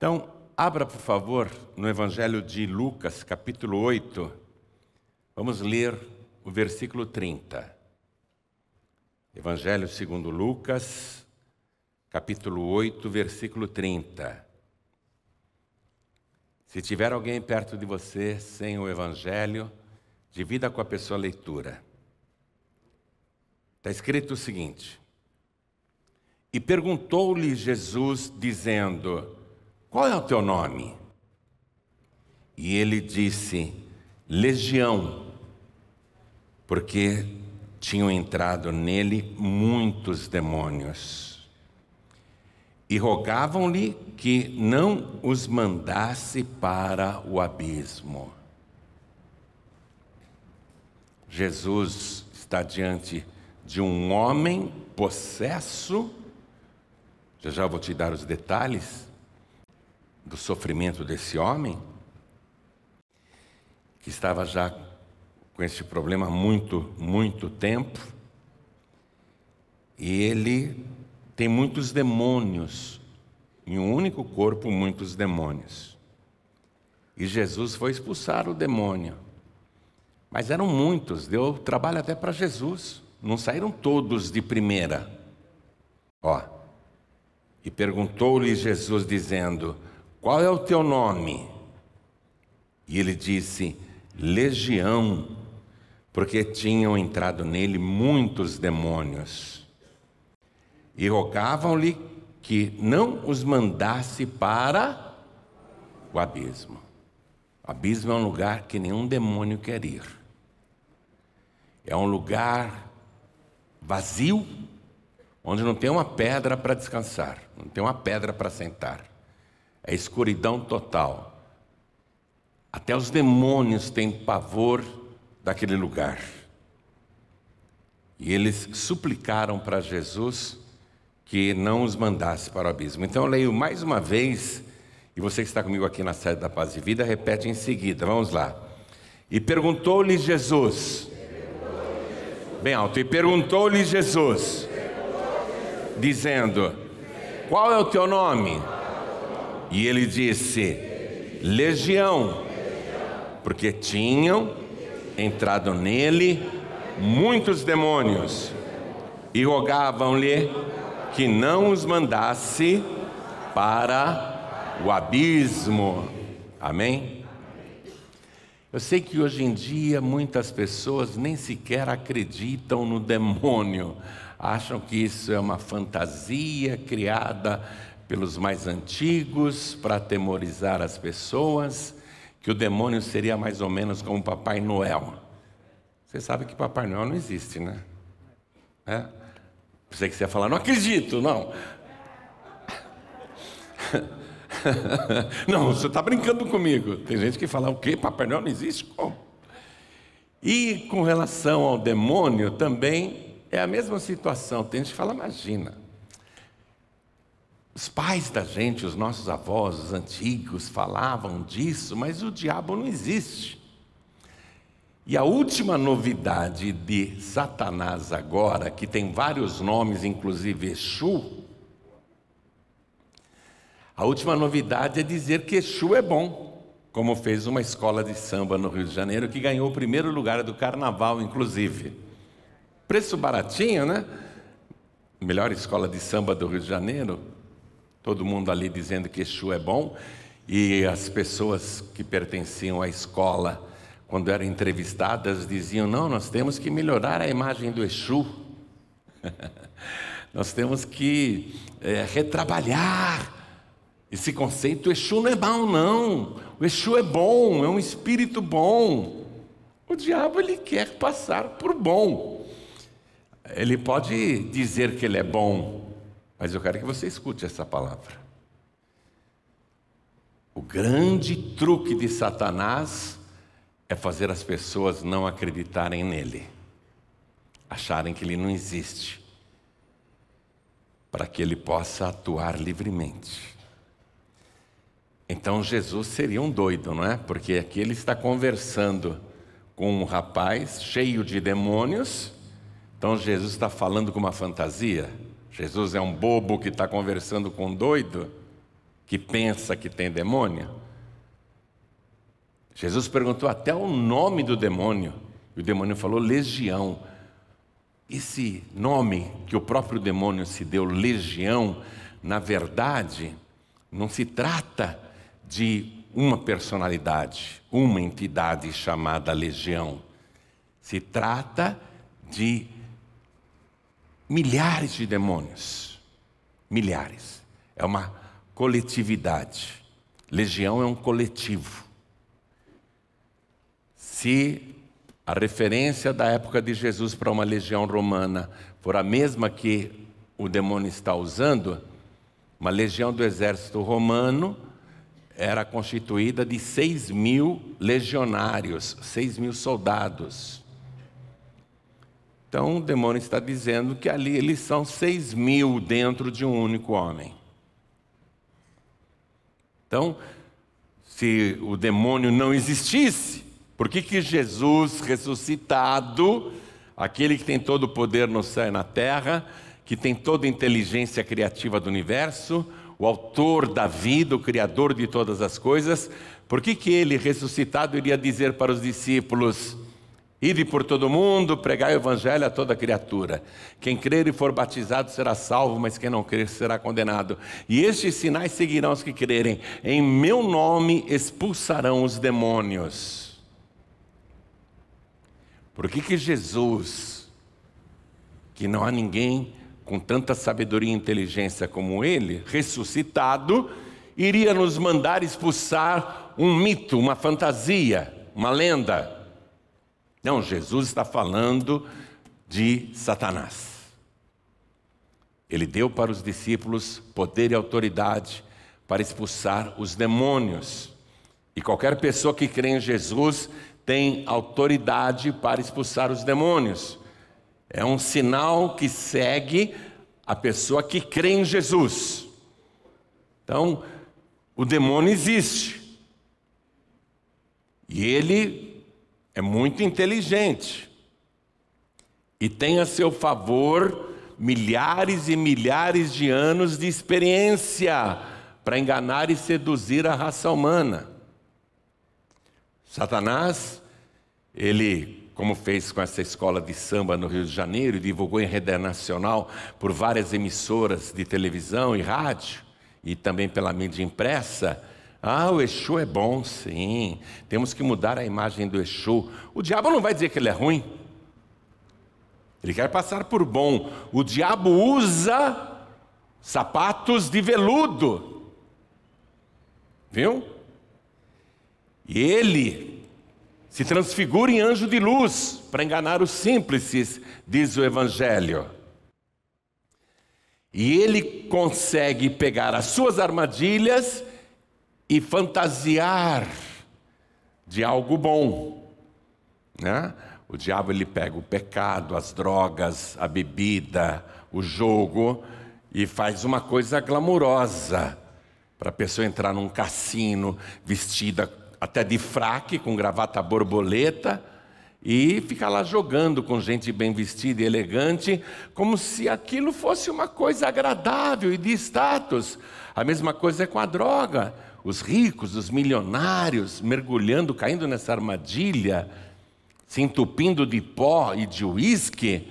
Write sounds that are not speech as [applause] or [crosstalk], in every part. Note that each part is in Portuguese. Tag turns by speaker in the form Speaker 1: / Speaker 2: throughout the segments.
Speaker 1: Então, abra, por favor, no Evangelho de Lucas, capítulo 8. Vamos ler o versículo 30. Evangelho segundo Lucas, capítulo 8, versículo 30. Se tiver alguém perto de você sem o Evangelho, divida com a pessoa a leitura. Está escrito o seguinte: E perguntou-lhe Jesus, dizendo: qual é o teu nome? E ele disse: Legião, porque tinham entrado nele muitos demônios. E rogavam-lhe que não os mandasse para o abismo. Jesus está diante de um homem possesso, já já vou te dar os detalhes, do sofrimento desse homem, que estava já com esse problema há muito, muito tempo, e ele tem muitos demônios, em um único corpo, muitos demônios. E Jesus foi expulsar o demônio. Mas eram muitos, deu trabalho até para Jesus. Não saíram todos de primeira. Ó. E perguntou-lhe Jesus, dizendo: qual é o teu nome? E ele disse: Legião, porque tinham entrado nele muitos demônios. E rogavam-lhe que não os mandasse para o abismo. O abismo é um lugar que nenhum demônio quer ir. É um lugar vazio, onde não tem uma pedra para descansar, não tem uma pedra para sentar. É escuridão total. Até os demônios têm pavor daquele lugar. E eles suplicaram para Jesus que não os mandasse para o abismo. Então eu leio mais uma vez, e você que está comigo aqui na sede da Paz e Vida, repete em seguida. Vamos lá. E perguntou-lhe Jesus, bem alto, e perguntou-lhe Jesus, dizendo: Qual é o teu nome? E ele disse: Legião, porque tinham entrado nele muitos demônios e rogavam-lhe que não os mandasse para o abismo. Amém? Eu sei que hoje em dia muitas pessoas nem sequer acreditam no demônio, acham que isso é uma fantasia criada pelos mais antigos para atemorizar as pessoas, que o demônio seria mais ou menos como Papai Noel. Você sabe que Papai Noel não existe, né? É? Pensei que você ia falar, não acredito, não. [laughs] não, você está brincando comigo. Tem gente que fala, o quê? Papai Noel não existe? Como? E com relação ao demônio também é a mesma situação. Tem gente que fala, imagina. Os pais da gente, os nossos avós, os antigos, falavam disso, mas o diabo não existe. E a última novidade de Satanás agora, que tem vários nomes, inclusive Exu, a última novidade é dizer que Exu é bom, como fez uma escola de samba no Rio de Janeiro, que ganhou o primeiro lugar do carnaval, inclusive. Preço baratinho, né? Melhor escola de samba do Rio de Janeiro, todo mundo ali dizendo que Exu é bom, e as pessoas que pertenciam à escola, quando eram entrevistadas, diziam: não, nós temos que melhorar a imagem do Exu, [laughs] nós temos que é, retrabalhar esse conceito. O Exu não é mal, não, o Exu é bom, é um espírito bom. O diabo ele quer passar por bom. Ele pode dizer que ele é bom, mas eu quero que você escute essa palavra. O grande truque de Satanás é fazer as pessoas não acreditarem nele, acharem que ele não existe, para que ele possa atuar livremente. Então Jesus seria um doido, não é? Porque aqui ele está conversando com um rapaz cheio de demônios, então Jesus está falando com uma fantasia. Jesus é um bobo que está conversando com um doido? que pensa que tem demônio? Jesus perguntou até o nome do demônio. E o demônio falou legião. Esse nome que o próprio demônio se deu, legião, na verdade, não se trata de uma personalidade, uma entidade chamada legião. Se trata de milhares de demônios. Milhares. É uma coletividade. Legião é um coletivo. Se a referência da época de Jesus para uma legião romana for a mesma que o demônio está usando, uma legião do exército romano era constituída de seis mil legionários, seis mil soldados. Então o demônio está dizendo que ali eles são seis mil dentro de um único homem. Então, se o demônio não existisse, por que, que Jesus ressuscitado, aquele que tem todo o poder no céu e na terra, que tem toda a inteligência criativa do universo, o autor da vida, o criador de todas as coisas, por que, que ele, ressuscitado, iria dizer para os discípulos: Ide por todo mundo, pregai o evangelho a toda criatura. Quem crer e for batizado será salvo, mas quem não crer será condenado. E estes sinais seguirão os que crerem. Em meu nome expulsarão os demônios. Por que, que Jesus, que não há ninguém com tanta sabedoria e inteligência como ele, ressuscitado, iria nos mandar expulsar um mito, uma fantasia, uma lenda? Não, Jesus está falando de Satanás. Ele deu para os discípulos poder e autoridade para expulsar os demônios. E qualquer pessoa que crê em Jesus tem autoridade para expulsar os demônios. É um sinal que segue a pessoa que crê em Jesus. Então, o demônio existe. E ele é muito inteligente. E tem a seu favor milhares e milhares de anos de experiência para enganar e seduzir a raça humana. Satanás, ele, como fez com essa escola de samba no Rio de Janeiro, divulgou em rede nacional por várias emissoras de televisão e rádio, e também pela mídia impressa, ah, o Exu é bom, sim. Temos que mudar a imagem do Exu. O diabo não vai dizer que ele é ruim. Ele quer passar por bom. O diabo usa sapatos de veludo. Viu? E ele se transfigura em anjo de luz para enganar os simples, diz o Evangelho. E ele consegue pegar as suas armadilhas e fantasiar de algo bom. Né? O diabo ele pega o pecado, as drogas, a bebida, o jogo e faz uma coisa glamurosa para a pessoa entrar num cassino vestida até de fraque, com gravata borboleta, e ficar lá jogando com gente bem vestida e elegante, como se aquilo fosse uma coisa agradável e de status. A mesma coisa é com a droga. Os ricos, os milionários, mergulhando, caindo nessa armadilha, se entupindo de pó e de uísque,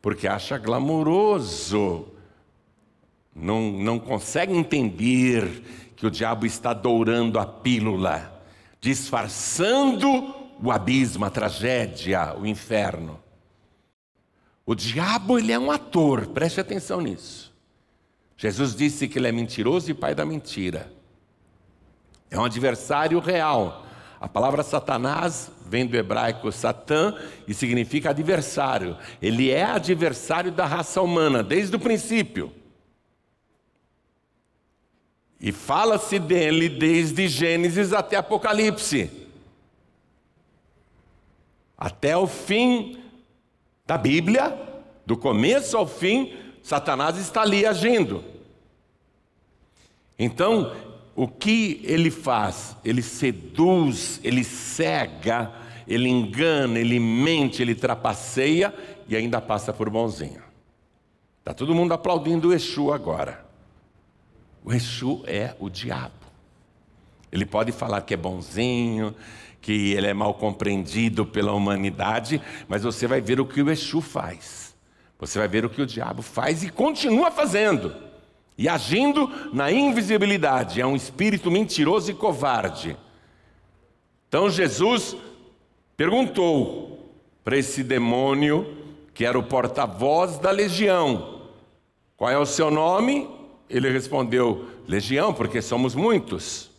Speaker 1: porque acha glamouroso. Não, não consegue entender que o diabo está dourando a pílula disfarçando o abismo, a tragédia, o inferno. O diabo ele é um ator, preste atenção nisso. Jesus disse que ele é mentiroso e pai da mentira. É um adversário real. A palavra Satanás vem do hebraico Satã e significa adversário. Ele é adversário da raça humana desde o princípio. E fala-se dele desde Gênesis até Apocalipse. Até o fim da Bíblia, do começo ao fim, Satanás está ali agindo. Então, o que ele faz? Ele seduz, ele cega, ele engana, ele mente, ele trapaceia e ainda passa por bonzinho. Está todo mundo aplaudindo o Exu agora. O Exu é o diabo. Ele pode falar que é bonzinho, que ele é mal compreendido pela humanidade, mas você vai ver o que o Exu faz. Você vai ver o que o diabo faz e continua fazendo. E agindo na invisibilidade. É um espírito mentiroso e covarde. Então Jesus perguntou para esse demônio, que era o porta-voz da legião: Qual é o seu nome? Ele respondeu: Legião, porque somos muitos.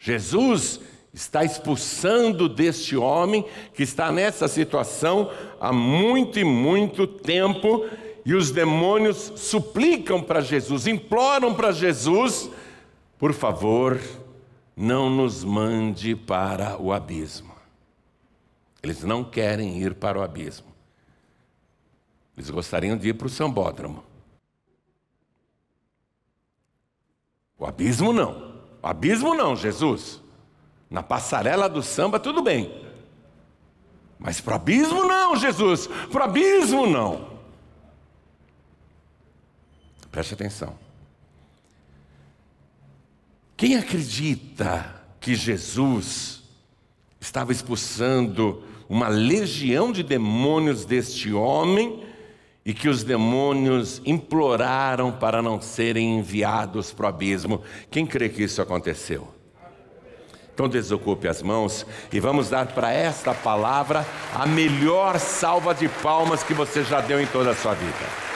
Speaker 1: Jesus está expulsando deste homem que está nessa situação há muito e muito tempo, e os demônios suplicam para Jesus, imploram para Jesus: por favor, não nos mande para o abismo. Eles não querem ir para o abismo. Eles gostariam de ir para o sambódromo. O abismo não. Abismo não, Jesus. Na passarela do samba, tudo bem. Mas para o abismo não, Jesus. Para o abismo não. Preste atenção. Quem acredita que Jesus estava expulsando uma legião de demônios deste homem e que os demônios imploraram para não serem enviados para o abismo. Quem crê que isso aconteceu? Então desocupe as mãos e vamos dar para esta palavra a melhor salva de palmas que você já deu em toda a sua vida.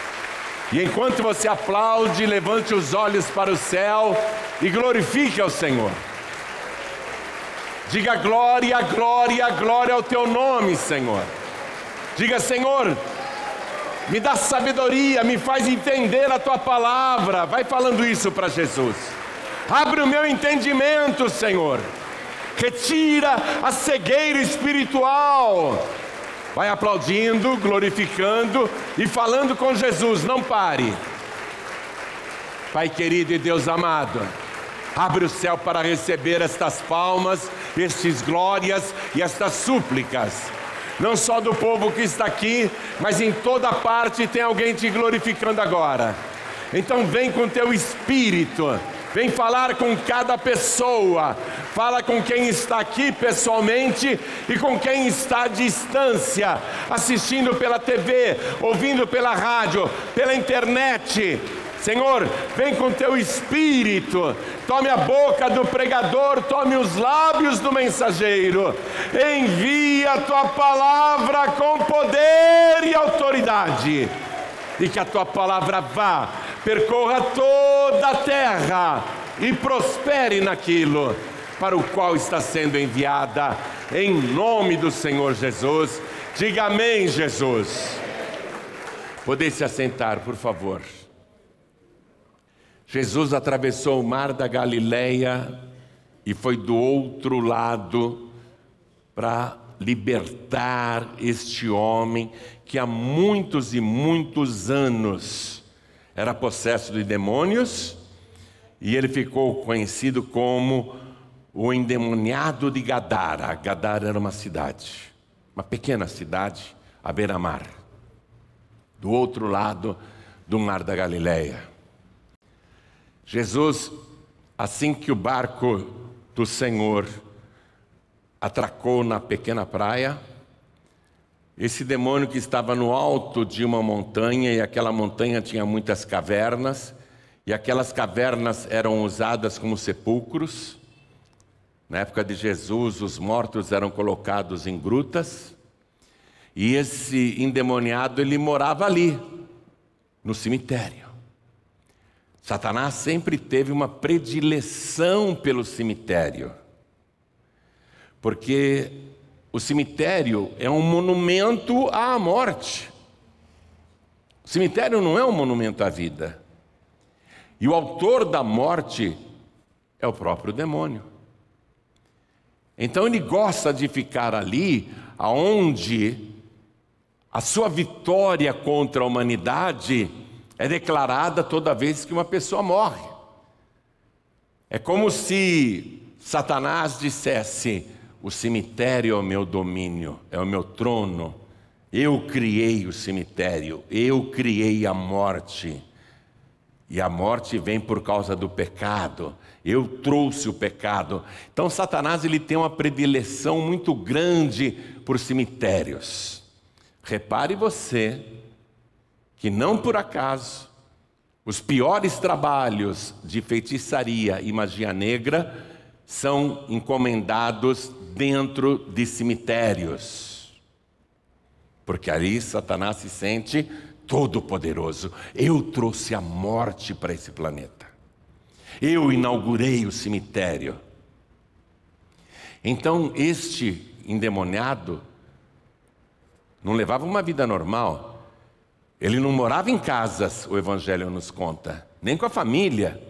Speaker 1: E enquanto você aplaude, levante os olhos para o céu e glorifique ao Senhor. Diga glória, glória, glória ao teu nome, Senhor. Diga, Senhor, me dá sabedoria, me faz entender a tua palavra. Vai falando isso para Jesus. Abre o meu entendimento, Senhor. Retira a cegueira espiritual. Vai aplaudindo, glorificando e falando com Jesus. Não pare. Pai querido e Deus amado, abre o céu para receber estas palmas, estes glórias e estas súplicas não só do povo que está aqui, mas em toda parte tem alguém te glorificando agora. Então vem com teu espírito, vem falar com cada pessoa, fala com quem está aqui pessoalmente e com quem está à distância, assistindo pela TV, ouvindo pela rádio, pela internet. Senhor, vem com teu espírito, tome a boca do pregador, tome os lábios do mensageiro, envia a tua palavra com poder e autoridade, e que a tua palavra vá, percorra toda a terra e prospere naquilo para o qual está sendo enviada, em nome do Senhor Jesus. Diga amém, Jesus. Poder se assentar, por favor. Jesus atravessou o mar da Galileia e foi do outro lado para libertar este homem que há muitos e muitos anos era possesso de demônios e ele ficou conhecido como o endemoniado de Gadara. Gadara era uma cidade, uma pequena cidade à beira-mar, do outro lado do mar da Galileia. Jesus, assim que o barco do Senhor atracou na pequena praia, esse demônio que estava no alto de uma montanha, e aquela montanha tinha muitas cavernas, e aquelas cavernas eram usadas como sepulcros. Na época de Jesus, os mortos eram colocados em grutas, e esse endemoniado ele morava ali, no cemitério. Satanás sempre teve uma predileção pelo cemitério, porque o cemitério é um monumento à morte. O cemitério não é um monumento à vida. E o autor da morte é o próprio demônio. Então ele gosta de ficar ali aonde a sua vitória contra a humanidade é declarada toda vez que uma pessoa morre. É como se Satanás dissesse: o cemitério é o meu domínio, é o meu trono. Eu criei o cemitério, eu criei a morte. E a morte vem por causa do pecado. Eu trouxe o pecado. Então Satanás ele tem uma predileção muito grande por cemitérios. Repare você que não por acaso os piores trabalhos de feitiçaria e magia negra são encomendados dentro de cemitérios. Porque ali Satanás se sente todo-poderoso. Eu trouxe a morte para esse planeta. Eu inaugurei o cemitério. Então, este endemoniado não levava uma vida normal. Ele não morava em casas, o Evangelho nos conta, nem com a família.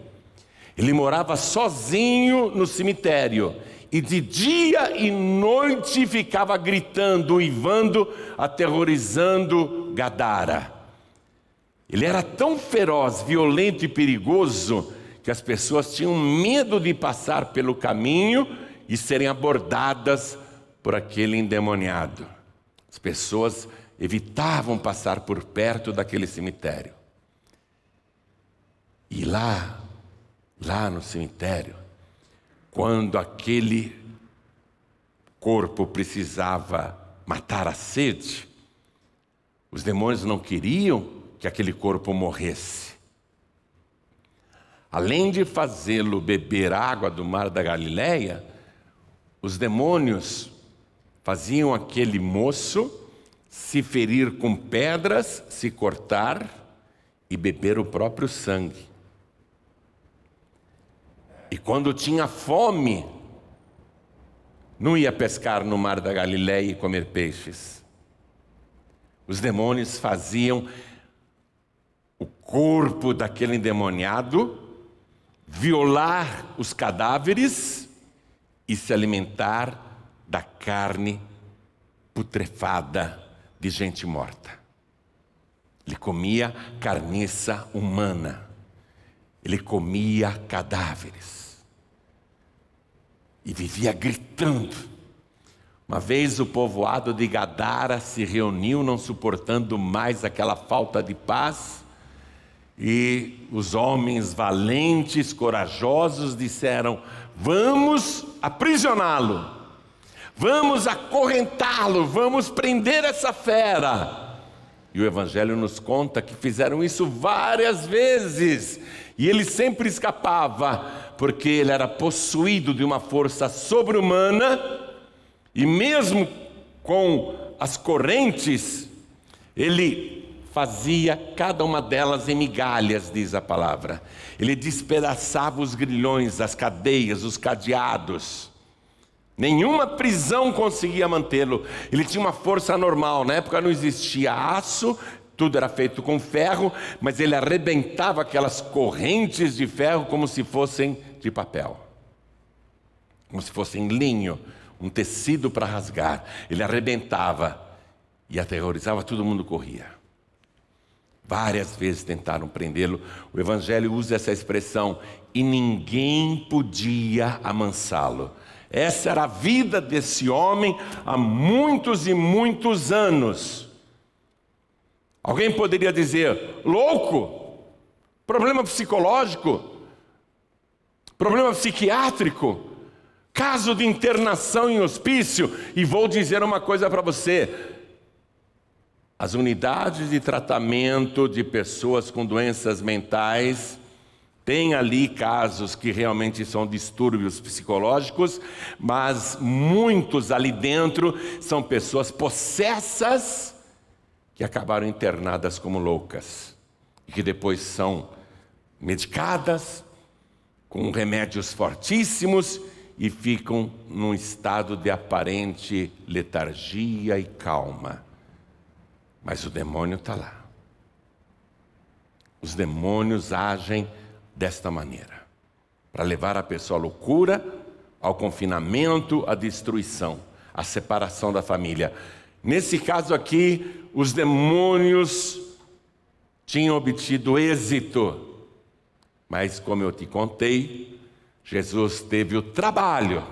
Speaker 1: Ele morava sozinho no cemitério e de dia e noite ficava gritando, uivando, aterrorizando Gadara. Ele era tão feroz, violento e perigoso que as pessoas tinham medo de passar pelo caminho e serem abordadas por aquele endemoniado. As pessoas evitavam passar por perto daquele cemitério. E lá, lá no cemitério, quando aquele corpo precisava matar a sede, os demônios não queriam que aquele corpo morresse. Além de fazê-lo beber água do mar da Galileia, os demônios faziam aquele moço se ferir com pedras, se cortar e beber o próprio sangue. E quando tinha fome, não ia pescar no mar da Galileia e comer peixes. Os demônios faziam o corpo daquele endemoniado violar os cadáveres e se alimentar da carne putrefada de gente morta. Ele comia carniça humana. Ele comia cadáveres. E vivia gritando. Uma vez o povoado de Gadara se reuniu, não suportando mais aquela falta de paz, e os homens valentes, corajosos disseram: Vamos aprisioná-lo. Vamos acorrentá-lo, vamos prender essa fera. E o Evangelho nos conta que fizeram isso várias vezes, e ele sempre escapava, porque ele era possuído de uma força sobre-humana, e mesmo com as correntes, ele fazia cada uma delas em migalhas, diz a palavra. Ele despedaçava os grilhões, as cadeias, os cadeados. Nenhuma prisão conseguia mantê-lo. Ele tinha uma força normal. Na época não existia aço, tudo era feito com ferro, mas ele arrebentava aquelas correntes de ferro como se fossem de papel, como se fossem linho, um tecido para rasgar. Ele arrebentava e aterrorizava, todo mundo corria. Várias vezes tentaram prendê-lo. O Evangelho usa essa expressão, e ninguém podia amansá-lo. Essa era a vida desse homem há muitos e muitos anos. Alguém poderia dizer, louco, problema psicológico, problema psiquiátrico, caso de internação em hospício. E vou dizer uma coisa para você: as unidades de tratamento de pessoas com doenças mentais tem ali casos que realmente são distúrbios psicológicos, mas muitos ali dentro são pessoas possessas que acabaram internadas como loucas e que depois são medicadas com remédios fortíssimos e ficam num estado de aparente letargia e calma. Mas o demônio está lá. Os demônios agem desta maneira para levar a pessoa à loucura, ao confinamento, à destruição, à separação da família. Nesse caso aqui, os demônios tinham obtido êxito, mas como eu te contei, Jesus teve o trabalho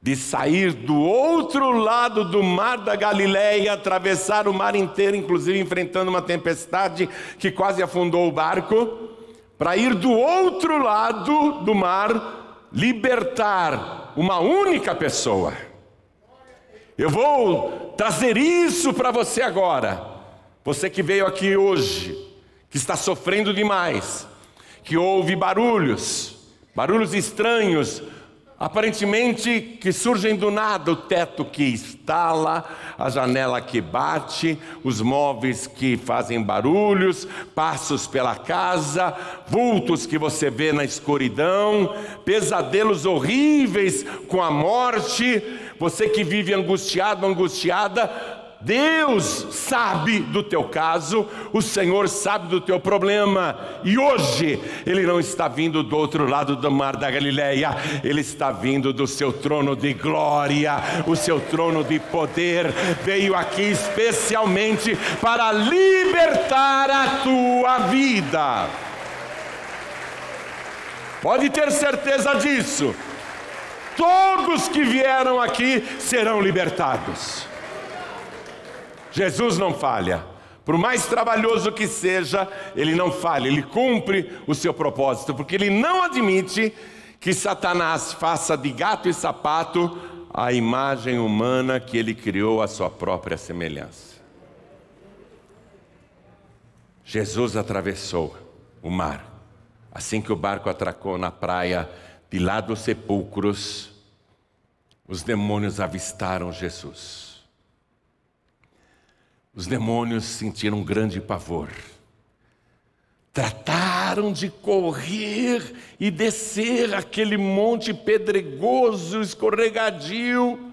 Speaker 1: de sair do outro lado do mar da Galileia, atravessar o mar inteiro, inclusive enfrentando uma tempestade que quase afundou o barco para ir do outro lado do mar libertar uma única pessoa. Eu vou trazer isso para você agora. Você que veio aqui hoje, que está sofrendo demais, que ouve barulhos, barulhos estranhos, aparentemente que surgem do nada, o teto que estala, a janela que bate, os móveis que fazem barulhos, passos pela casa, vultos que você vê na escuridão, pesadelos horríveis com a morte, você que vive angustiado, angustiada, Deus sabe do teu caso, o Senhor sabe do teu problema, e hoje Ele não está vindo do outro lado do mar da Galileia, Ele está vindo do seu trono de glória, o seu trono de poder, veio aqui especialmente para libertar a tua vida. Pode ter certeza disso. Todos que vieram aqui serão libertados. Jesus não falha. Por mais trabalhoso que seja, ele não falha, ele cumpre o seu propósito, porque ele não admite que Satanás faça de gato e sapato a imagem humana que ele criou à sua própria semelhança. Jesus atravessou o mar. Assim que o barco atracou na praia de lá dos sepulcros, os demônios avistaram Jesus. Os demônios sentiram um grande pavor. Trataram de correr e descer aquele monte pedregoso, escorregadio.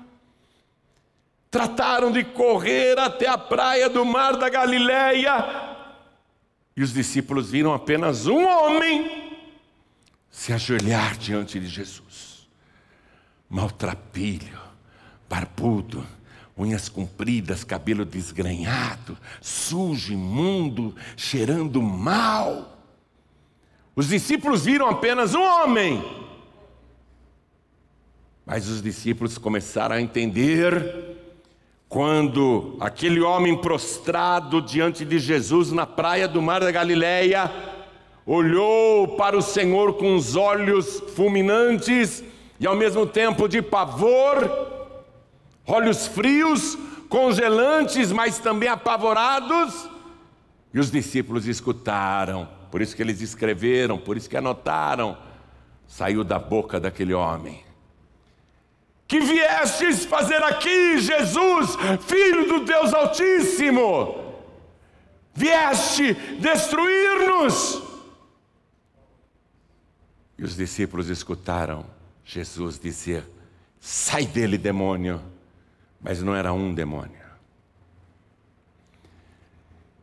Speaker 1: Trataram de correr até a praia do mar da Galileia. E os discípulos viram apenas um homem se ajoelhar diante de Jesus. Maltrapilho, barbudo, unhas compridas, cabelo desgrenhado, sujo, imundo, cheirando mal. Os discípulos viram apenas um homem. Mas os discípulos começaram a entender quando aquele homem prostrado diante de Jesus na praia do mar da Galileia olhou para o Senhor com os olhos fulminantes e ao mesmo tempo de pavor, olhos frios, congelantes, mas também apavorados. E os discípulos escutaram, por isso que eles escreveram, por isso que anotaram. Saiu da boca daquele homem. Que viestes fazer aqui, Jesus, filho do Deus Altíssimo? Vieste destruir-nos. E os discípulos escutaram Jesus dizer: Sai dele, demônio mas não era um demônio.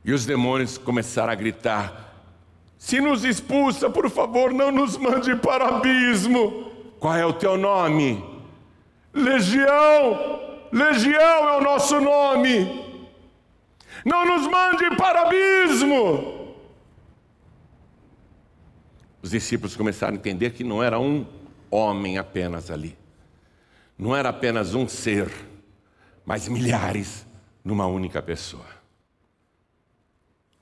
Speaker 1: E os demônios começaram a gritar: Se nos expulsa, por favor, não nos mande para o abismo. Qual é o teu nome? Legião! Legião é o nosso nome. Não nos mande para o abismo. Os discípulos começaram a entender que não era um homem apenas ali, não era apenas um ser mas milhares numa única pessoa.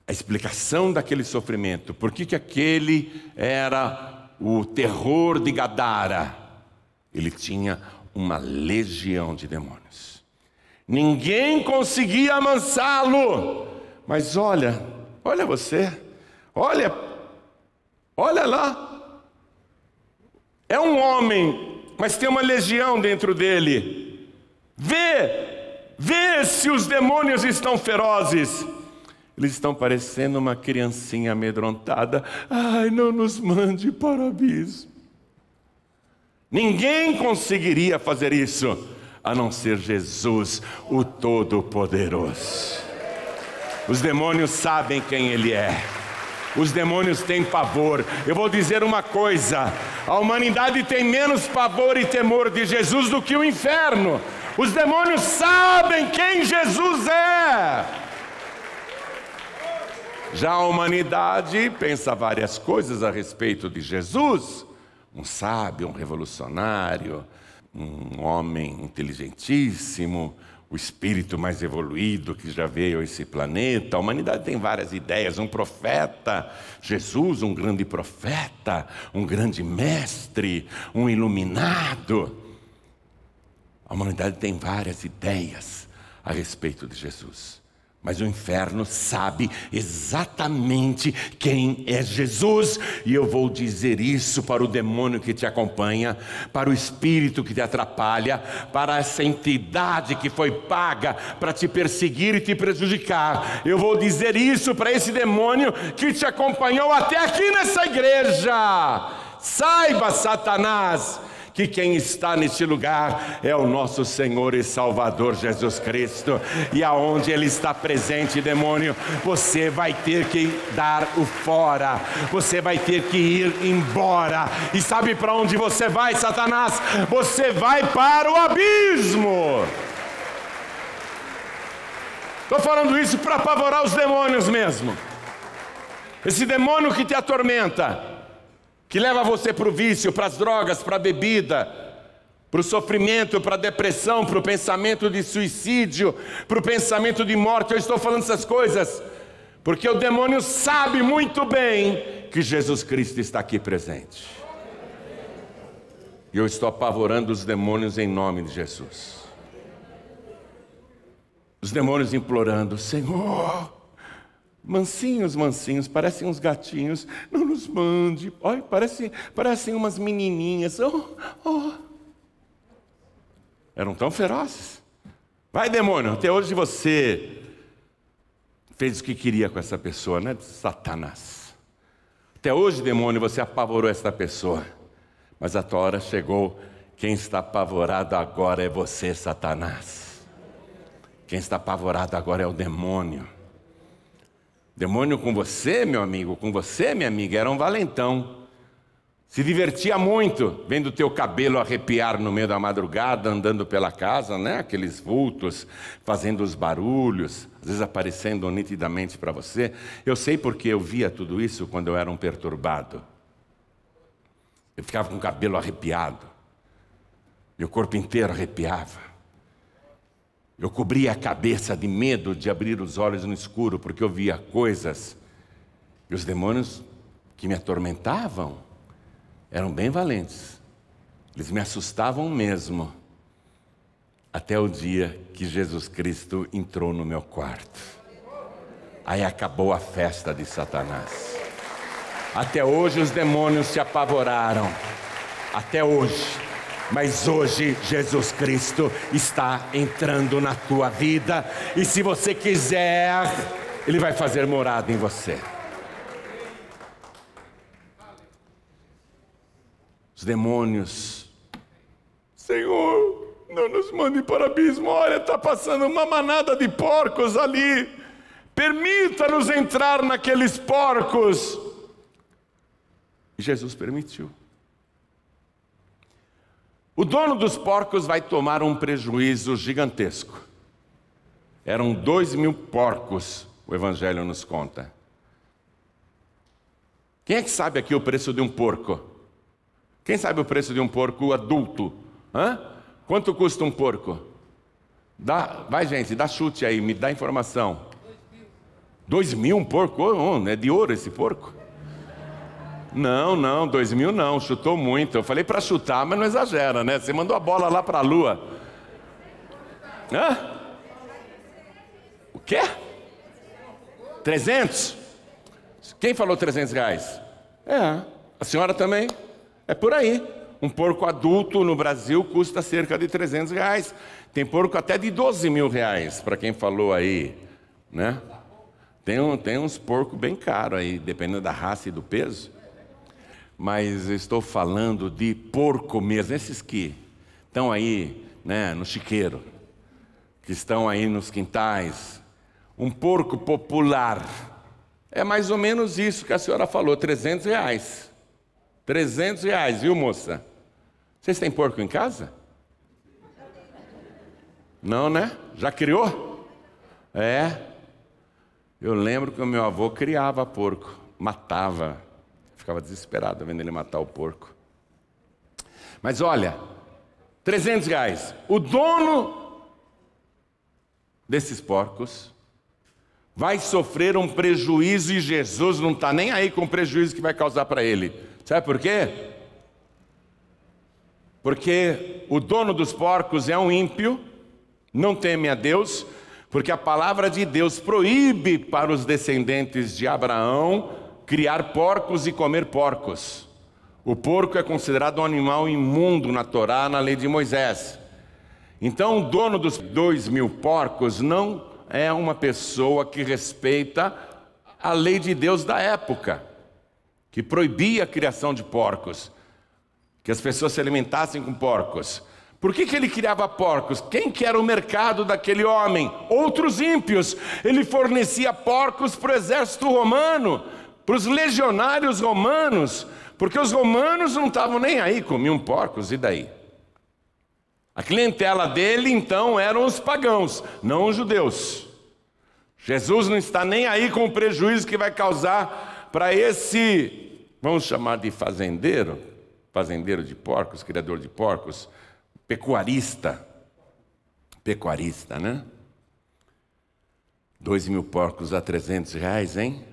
Speaker 1: A explicação daquele sofrimento, por que, que aquele era o terror de Gadara? Ele tinha uma legião de demônios. Ninguém conseguia amansá-lo. Mas olha, olha você, olha, olha lá. É um homem, mas tem uma legião dentro dele. Vê Vê se os demônios estão ferozes. Eles estão parecendo uma criancinha amedrontada. Ai, não nos mande para o abismo. Ninguém conseguiria fazer isso a não ser Jesus, o Todo-Poderoso. Os demônios sabem quem Ele é. Os demônios têm pavor. Eu vou dizer uma coisa: a humanidade tem menos pavor e temor de Jesus do que o inferno. Os demônios sabem quem Jesus é. Já a humanidade pensa várias coisas a respeito de Jesus. Um sábio, um revolucionário, um homem inteligentíssimo, o espírito mais evoluído que já veio a esse planeta. A humanidade tem várias ideias. Um profeta, Jesus, um grande profeta, um grande mestre, um iluminado. A humanidade tem várias ideias a respeito de Jesus. Mas o inferno sabe exatamente quem é Jesus, e eu vou dizer isso para o demônio que te acompanha, para o espírito que te atrapalha, para essa entidade que foi paga para te perseguir e te prejudicar. Eu vou dizer isso para esse demônio que te acompanhou até aqui nessa igreja. Saiba, Satanás, que quem está neste lugar é o nosso Senhor e Salvador Jesus Cristo. E aonde Ele está presente, demônio, você vai ter que dar o fora, você vai ter que ir embora. E sabe para onde você vai, Satanás? Você vai para o abismo. Estou falando isso para apavorar os demônios mesmo. Esse demônio que te atormenta, que leva você para o vício, para as drogas, para a bebida, para o sofrimento, para a depressão, para o pensamento de suicídio, para o pensamento de morte. Eu estou falando essas coisas porque o demônio sabe muito bem que Jesus Cristo está aqui presente. E eu estou apavorando os demônios em nome de Jesus. Os demônios implorando: Senhor, Mansinhos, mansinhos, parecem uns gatinhos. Não nos mande. Olha, parecem, parecem umas menininhas. Oh, oh. Eram tão ferozes. Vai, demônio, até hoje você fez o que queria com essa pessoa, né? Satanás. Até hoje, demônio, você apavorou essa pessoa. Mas a tua hora chegou. Quem está apavorado agora é você, Satanás. Quem está apavorado agora é o demônio. Demônio com você, meu amigo, com você, minha amiga, era um valentão. Se divertia muito vendo teu cabelo arrepiar no meio da madrugada, andando pela casa, né? Aqueles vultos, fazendo os barulhos, às vezes aparecendo nitidamente para você. Eu sei porque eu via tudo isso quando eu era um perturbado. Eu ficava com o cabelo arrepiado, meu corpo inteiro arrepiava. Eu cobria a cabeça de medo de abrir os olhos no escuro, porque eu via coisas. E os demônios que me atormentavam eram bem valentes. Eles me assustavam mesmo. Até o dia que Jesus Cristo entrou no meu quarto. Aí acabou a festa de Satanás. Até hoje os demônios se apavoraram. Até hoje. Mas hoje Jesus Cristo está entrando na tua vida, e se você quiser, Ele vai fazer morada em você. Os demônios, Senhor, não nos mande para o abismo. Olha, está passando uma manada de porcos ali. Permita-nos entrar naqueles porcos. E Jesus permitiu. O dono dos porcos vai tomar um prejuízo gigantesco. Eram dois mil porcos, o Evangelho nos conta. Quem é que sabe aqui o preço de um porco? Quem sabe o preço de um porco adulto? Hã? Quanto custa um porco? Dá, vai, gente, dá chute aí, me dá informação. Dois mil um porco? Oh, é de ouro esse porco? Não, não, dois mil não, chutou muito. Eu falei para chutar, mas não exagera, né? Você mandou a bola lá para a lua. Hã? O quê? 300? Quem falou 300 reais? É, a senhora também? É por aí. Um porco adulto no Brasil custa cerca de 300 reais. Tem porco até de 12 mil reais, para quem falou aí, né? Tem, um, tem uns porcos bem caros aí, dependendo da raça e do peso mas estou falando de porco mesmo, esses que estão aí né, no chiqueiro, que estão aí nos quintais. Um porco popular. É mais ou menos isso que a senhora falou, 300 reais. 300 reais, viu moça? Vocês têm porco em casa? Não, né? Já criou? É. Eu lembro que o meu avô criava porco, matava ficava desesperado vendo ele matar o porco. Mas olha, 300 reais. O dono desses porcos, vai sofrer um prejuízo e Jesus não está nem aí com o prejuízo que vai causar para ele. Sabe por quê? Porque o dono dos porcos é um ímpio, não teme a Deus, porque a palavra de Deus proíbe para os descendentes de Abraão criar porcos e comer porcos. O porco é considerado um animal imundo na Torá, na lei de Moisés. Então, o dono dos dois mil porcos não é uma pessoa que respeita a lei de Deus da época, que proibia a criação de porcos, que as pessoas se alimentassem com porcos. Por que, que ele criava porcos? Quem que era o mercado daquele homem? Outros ímpios. Ele fornecia porcos para o exército romano, para os legionários romanos, porque os romanos não estavam nem aí, comiam porcos, e daí? A clientela dele, então, eram os pagãos, não os judeus. Jesus não está nem aí com o prejuízo que vai causar para esse, vamos chamar de fazendeiro, fazendeiro de porcos, criador de porcos, pecuarista. Pecuarista, né? Dois mil porcos a trezentos reais, hein?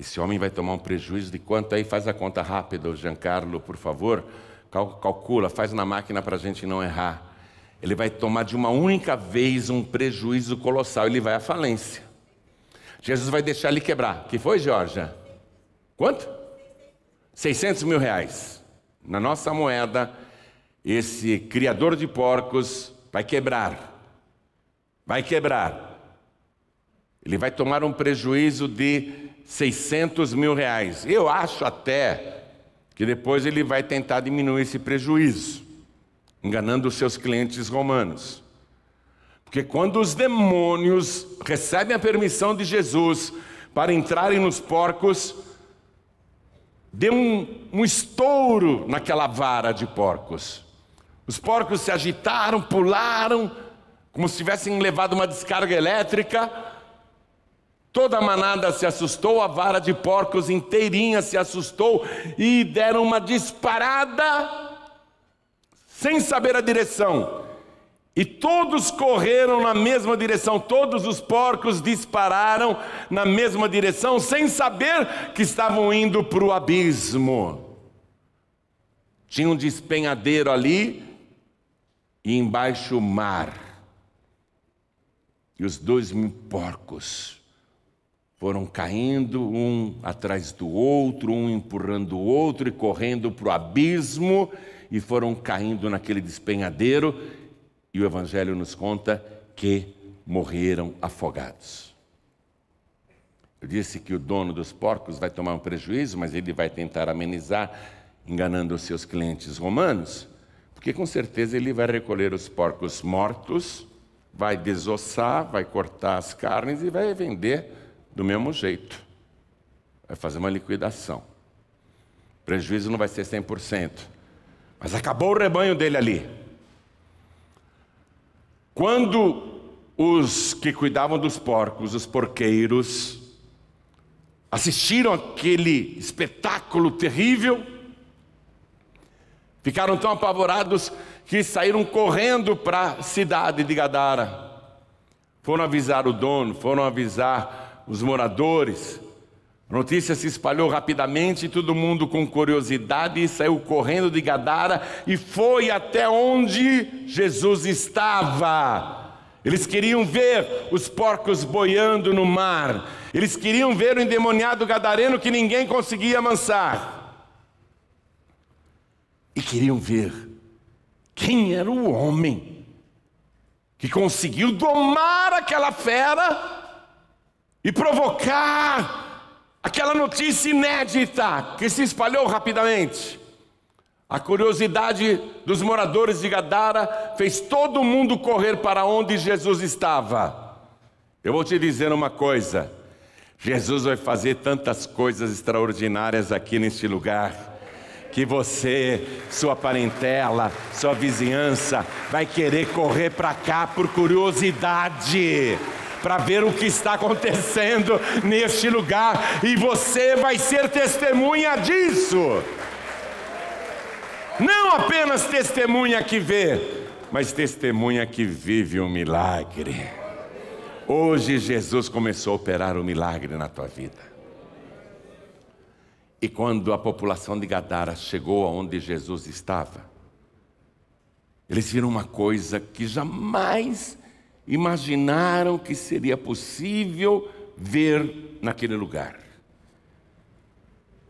Speaker 1: Esse homem vai tomar um prejuízo de quanto aí? Faz a conta rápida, Giancarlo, por favor. Calcula, faz na máquina para a gente não errar. Ele vai tomar de uma única vez um prejuízo colossal, ele vai à falência. Jesus vai deixar ele quebrar. Que foi, Georgia? Quanto? 600 mil reais. Na nossa moeda, esse criador de porcos vai quebrar. Vai quebrar. Ele vai tomar um prejuízo de 600 mil reais. Eu acho até que depois ele vai tentar diminuir esse prejuízo, enganando os seus clientes romanos. Porque quando os demônios recebem a permissão de Jesus para entrarem nos porcos, deu um, um estouro naquela vara de porcos. Os porcos se agitaram, pularam, como se tivessem levado uma descarga elétrica, Toda a manada se assustou, a vara de porcos inteirinha se assustou e deram uma disparada sem saber a direção. E todos correram na mesma direção, todos os porcos dispararam na mesma direção, sem saber que estavam indo para o abismo. Tinha um despenhadeiro ali e embaixo o mar. E os dois porcos foram caindo um atrás do outro, um empurrando o outro e correndo para o abismo, e foram caindo naquele despenhadeiro, e o Evangelho nos conta que morreram afogados. Eu disse que o dono dos porcos vai tomar um prejuízo, mas ele vai tentar amenizar, enganando os seus clientes romanos, porque com certeza ele vai recolher os porcos mortos, vai desossar, vai cortar as carnes e vai vender do mesmo jeito. Vai fazer uma liquidação. O prejuízo não vai ser 100%. Mas acabou o rebanho dele ali. Quando os que cuidavam dos porcos, os porqueiros, assistiram aquele espetáculo terrível, ficaram tão apavorados que saíram correndo para a cidade de Gadara. Foram avisar o dono, foram avisar os moradores. A notícia se espalhou rapidamente, todo mundo com curiosidade saiu correndo de Gadara e foi até onde Jesus estava. Eles queriam ver os porcos boiando no mar. Eles queriam ver o endemoniado gadareno que ninguém conseguia amansar. E queriam ver quem era o homem que conseguiu domar aquela fera e provocar aquela notícia inédita que se espalhou rapidamente. A curiosidade dos moradores de Gadara fez todo mundo correr para onde Jesus estava. Eu vou te dizer uma coisa: Jesus vai fazer tantas coisas extraordinárias aqui neste lugar que você, sua parentela, sua vizinhança vai querer correr para cá por curiosidade para ver o que está acontecendo neste lugar e você vai ser testemunha disso. Não apenas testemunha que vê, mas testemunha que vive um milagre. Hoje Jesus começou a operar o milagre na tua vida. E quando a população de Gadara chegou aonde Jesus estava, eles viram uma coisa que jamais imaginaram que seria possível ver naquele lugar.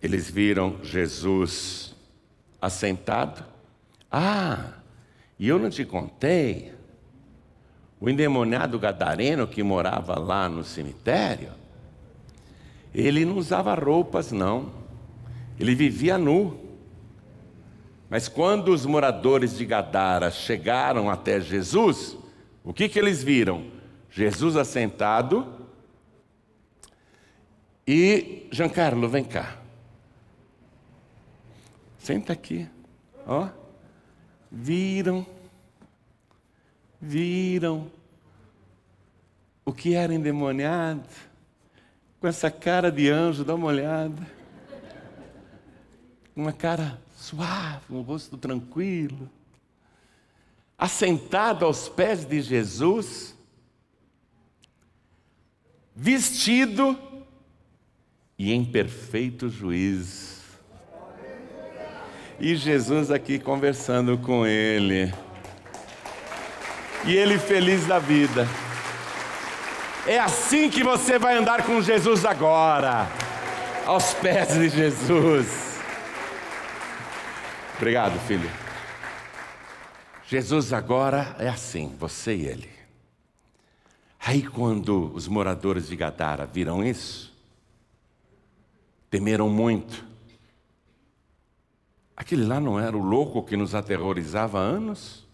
Speaker 1: Eles viram Jesus assentado. Ah, e eu não te contei o endemoniado gadareno que morava lá no cemitério, ele não usava roupas, não. Ele vivia nu. Mas quando os moradores de Gadara chegaram até Jesus, o que, que eles viram? Jesus assentado e Giancarlo, vem cá. Senta aqui. Ó. Viram viram o que era endemoniado, com essa cara de anjo, dá uma olhada. Uma cara suave, um rosto tranquilo. Assentado aos pés de Jesus, vestido e em perfeito juízo. E Jesus aqui conversando com ele e ele feliz da vida. É assim que você vai andar com Jesus agora, aos pés de Jesus. Obrigado, filho. Jesus agora é assim, você e ele. Aí, quando os moradores de Gadara viram isso, temeram muito. Aquele lá não era o louco que nos aterrorizava há anos?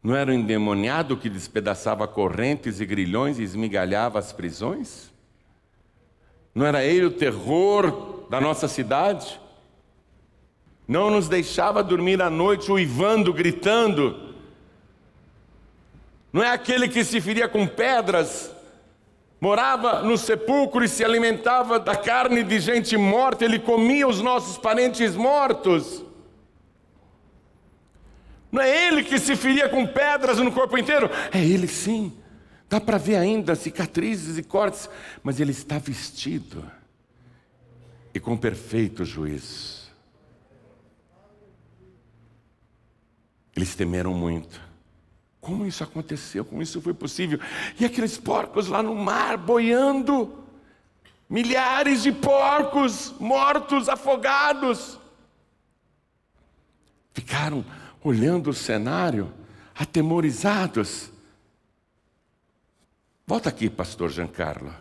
Speaker 1: Não era o endemoniado que despedaçava correntes e grilhões e esmigalhava as prisões? Não era ele o terror da nossa cidade? Não nos deixava dormir à noite uivando, gritando? Não é aquele que se feria com pedras, morava no sepulcro e se alimentava da carne de gente morta, ele comia os nossos parentes mortos? Não é ele que se feria com pedras no corpo inteiro? É ele sim. Dá para ver ainda cicatrizes e cortes, mas ele está vestido e com perfeito juízo. Eles temeram muito. Como isso aconteceu? Como isso foi possível? E aqueles porcos lá no mar boiando, milhares de porcos mortos, afogados, ficaram olhando o cenário, atemorizados. Volta aqui, pastor Giancarlo.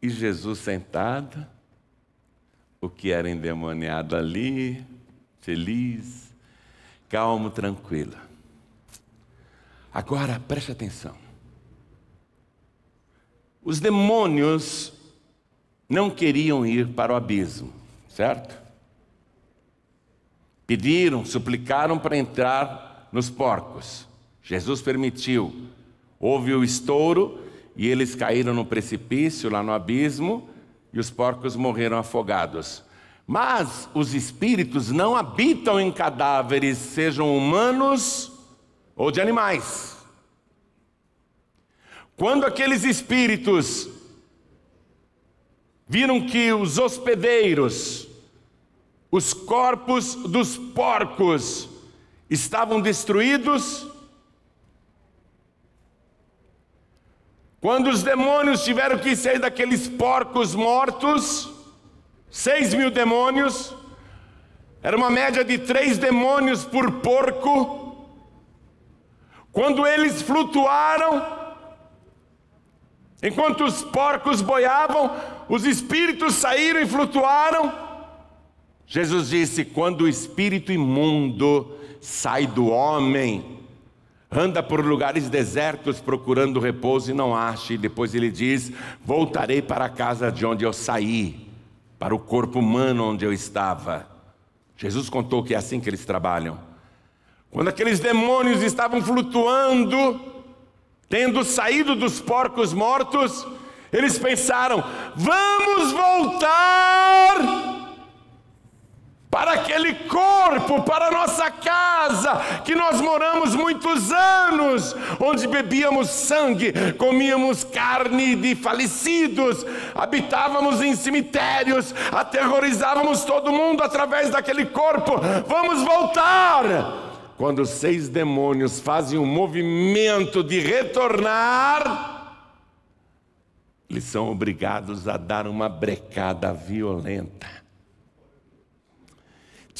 Speaker 1: E Jesus sentado, o que era endemoniado ali, feliz, calmo, tranquilo. Agora preste atenção. Os demônios não queriam ir para o abismo, certo? Pediram, suplicaram para entrar nos porcos. Jesus permitiu. Houve o estouro e eles caíram no precipício, lá no abismo, e os porcos morreram afogados. Mas os espíritos não habitam em cadáveres, sejam humanos ou de animais. Quando aqueles espíritos viram que os hospedeiros, os corpos dos porcos estavam destruídos. Quando os demônios tiveram que sair daqueles porcos mortos, seis mil demônios, era uma média de três demônios por porco. Quando eles flutuaram, enquanto os porcos boiavam, os espíritos saíram e flutuaram. Jesus disse: quando o espírito imundo sai do homem, anda por lugares desertos procurando repouso e não acha, e depois ele diz: voltarei para a casa de onde eu saí, para o corpo humano onde eu estava. Jesus contou que é assim que eles trabalham. Quando aqueles demônios estavam flutuando, tendo saído dos porcos mortos, eles pensaram: vamos voltar para aquele corpo para a nossa casa, que nós moramos muitos anos, onde bebíamos sangue, comíamos carne de falecidos, habitávamos em cemitérios, aterrorizávamos todo mundo através daquele corpo. Vamos voltar! Quando seis demônios fazem um movimento de retornar, eles são obrigados a dar uma brecada violenta.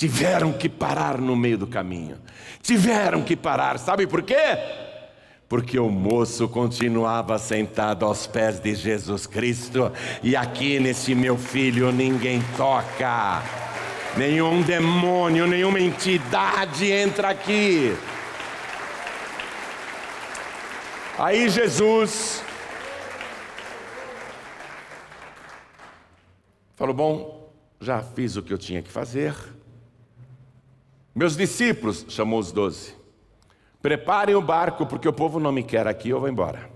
Speaker 1: Tiveram que parar no meio do caminho. Tiveram que parar, sabe por quê? Porque o moço continuava sentado aos pés de Jesus Cristo, e aqui nesse meu filho ninguém toca, nenhum demônio, nenhuma entidade entra aqui. Aí Jesus Falou: Bom, já fiz o que eu tinha que fazer. Meus discípulos, chamou os doze, preparem o barco, porque o povo não me quer aqui, eu vou embora.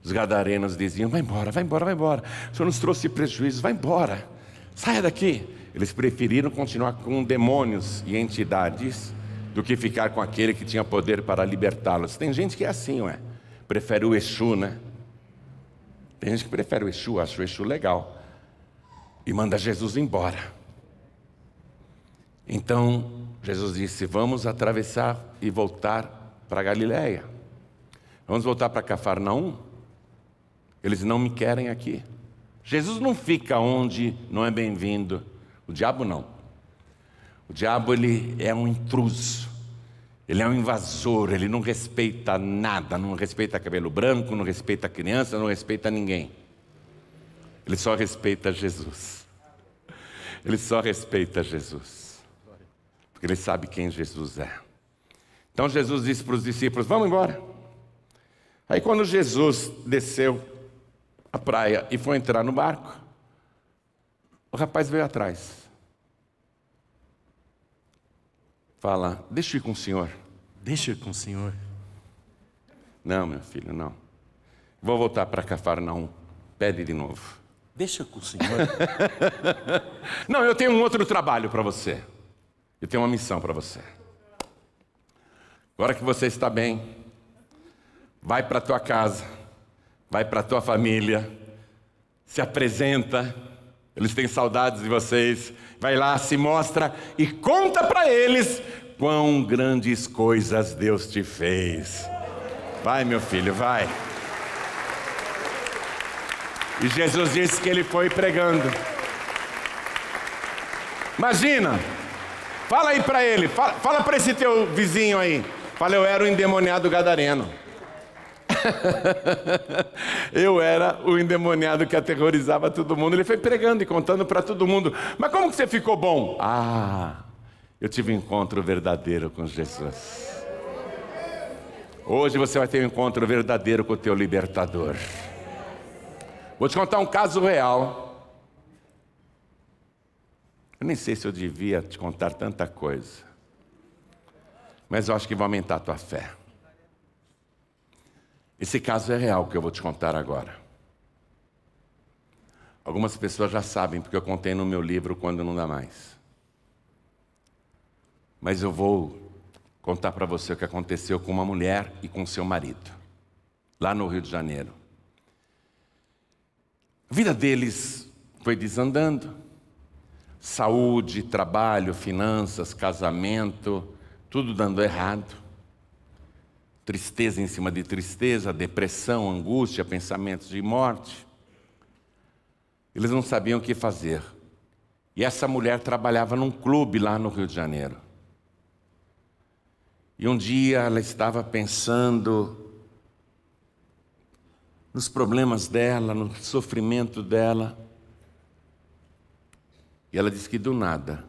Speaker 1: Os gadarenos diziam: Vai embora, vai embora, vai embora. O senhor nos trouxe prejuízo, vai embora, saia daqui. Eles preferiram continuar com demônios e entidades do que ficar com aquele que tinha poder para libertá-los. Tem gente que é assim, ué. Prefere o Exu, né? Tem gente que prefere o Exu, acha o Exu legal e manda Jesus embora. Então Jesus disse: Vamos atravessar e voltar para Galiléia. Vamos voltar para Cafarnaum? Eles não me querem aqui. Jesus não fica onde não é bem-vindo. O diabo não. O diabo ele é um intruso. Ele é um invasor, ele não respeita nada, não respeita cabelo branco, não respeita criança, não respeita ninguém. Ele só respeita Jesus. Ele só respeita Jesus. Porque ele sabe quem Jesus é. Então Jesus disse para os discípulos: Vamos embora. Aí quando Jesus desceu a praia e foi entrar no barco, o rapaz veio atrás. Fala, deixa eu ir com o senhor.
Speaker 2: Deixa eu ir com o senhor.
Speaker 1: Não, meu filho, não. Vou voltar para Cafarnaum. Pede de novo.
Speaker 2: Deixa com o Senhor. [laughs]
Speaker 1: Não, eu tenho um outro trabalho para você. Eu tenho uma missão para você. Agora que você está bem, vai para a tua casa, vai para a tua família, se apresenta, eles têm saudades de vocês, vai lá, se mostra e conta para eles quão grandes coisas Deus te fez. Vai, meu filho, vai. E Jesus disse que ele foi pregando. Imagina, fala aí para ele, fala, fala para esse teu vizinho aí. Fala, eu era o endemoniado gadareno. [laughs] eu era o endemoniado que aterrorizava todo mundo. Ele foi pregando e contando para todo mundo. Mas como que você ficou bom? Ah, eu tive um encontro verdadeiro com Jesus. Hoje você vai ter um encontro verdadeiro com o teu libertador. Vou te contar um caso real. Eu nem sei se eu devia te contar tanta coisa, mas eu acho que vai aumentar a tua fé. Esse caso é real que eu vou te contar agora. Algumas pessoas já sabem, porque eu contei no meu livro Quando Não Dá Mais. Mas eu vou contar para você o que aconteceu com uma mulher e com seu marido, lá no Rio de Janeiro. A vida deles foi desandando. Saúde, trabalho, finanças, casamento, tudo dando errado. Tristeza em cima de tristeza, depressão, angústia, pensamentos de morte. Eles não sabiam o que fazer. E essa mulher trabalhava num clube lá no Rio de Janeiro. E um dia ela estava pensando nos problemas dela, no sofrimento dela. E ela disse que do nada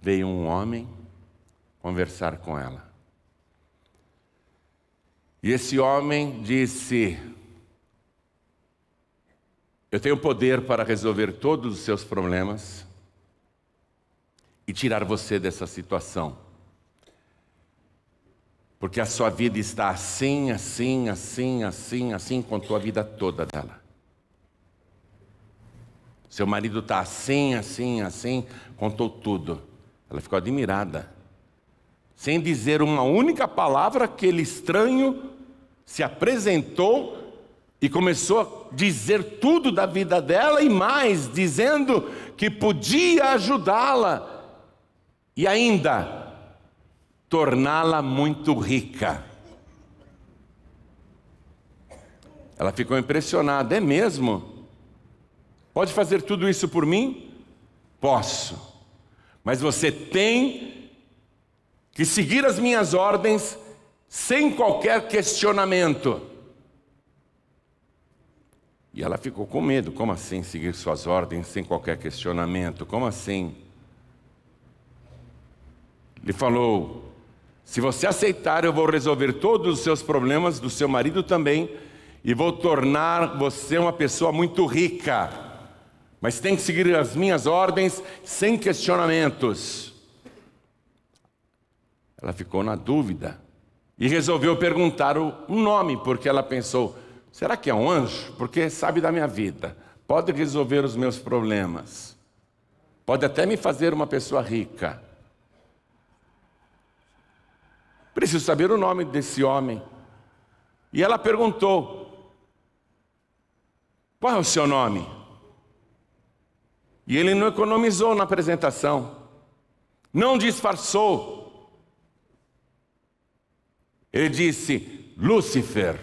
Speaker 1: veio um homem conversar com ela. E esse homem disse: Eu tenho poder para resolver todos os seus problemas e tirar você dessa situação. Porque a sua vida está assim, assim, assim, assim, assim, contou a vida toda dela. Seu marido está assim, assim, assim, contou tudo. Ela ficou admirada. Sem dizer uma única palavra, aquele estranho se apresentou e começou a dizer tudo da vida dela e mais, dizendo que podia ajudá-la e ainda torná-la muito rica. Ela ficou impressionada, é mesmo? Pode fazer tudo isso por mim? Posso, mas você tem que seguir as minhas ordens sem qualquer questionamento. E ela ficou com medo: como assim seguir suas ordens sem qualquer questionamento? Como assim? Ele falou: se você aceitar, eu vou resolver todos os seus problemas, do seu marido também, e vou tornar você uma pessoa muito rica. Mas tem que seguir as minhas ordens sem questionamentos. Ela ficou na dúvida e resolveu perguntar o nome, porque ela pensou: será que é um anjo? Porque sabe da minha vida, pode resolver os meus problemas, pode até me fazer uma pessoa rica. Preciso saber o nome desse homem. E ela perguntou: Qual é o seu nome? E ele não economizou na apresentação, não disfarçou. Ele disse: Lúcifer.